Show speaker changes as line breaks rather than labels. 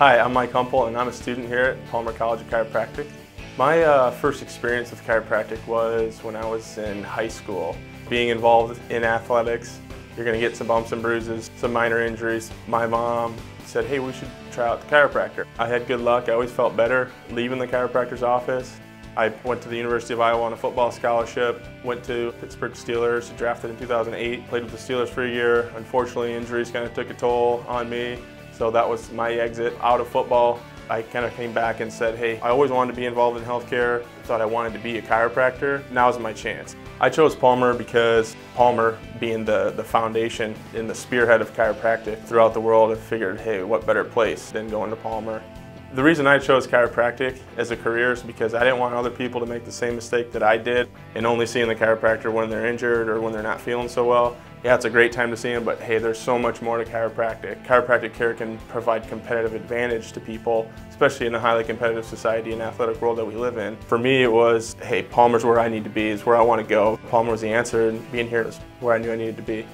Hi, I'm Mike Humpal and I'm a student here at Palmer College of Chiropractic. My uh, first experience with chiropractic was when I was in high school. Being involved in athletics, you're going to get some bumps and bruises, some minor injuries. My mom said, hey, we should try out the chiropractor. I had good luck. I always felt better leaving the chiropractor's office. I went to the University of Iowa on a football scholarship, went to Pittsburgh Steelers, drafted in 2008, played with the Steelers for a year. Unfortunately, injuries kind of took a toll on me. So that was my exit out of football. I kind of came back and said, hey, I always wanted to be involved in healthcare, thought I wanted to be a chiropractor. Now's my chance. I chose Palmer because Palmer, being the, the foundation and the spearhead of chiropractic throughout the world, I figured, hey, what better place than going to Palmer. The reason I chose chiropractic as a career is because I didn't want other people to make the same mistake that I did and only seeing the chiropractor when they're injured or when they're not feeling so well. Yeah, it's a great time to see them, but hey, there's so much more to chiropractic. Chiropractic care can provide competitive advantage to people, especially in the highly competitive society and athletic world that we live in. For me, it was, hey, Palmer's where I need to be, is where I want to go. Palmer was the answer, and being here is where I knew I needed to be.